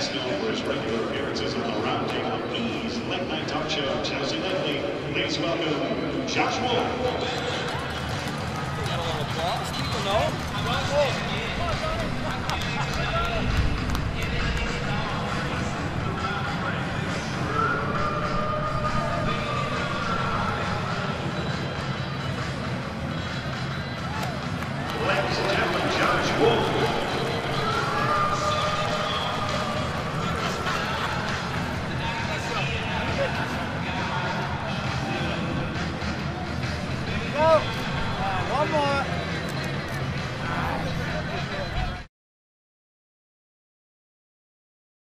best known for his regular appearances on the Round Table of E!'s Late Night Talk Show, Chelsea Lately. Please welcome Josh Wolf. Got a applause. People know. Ladies and gentlemen. Go.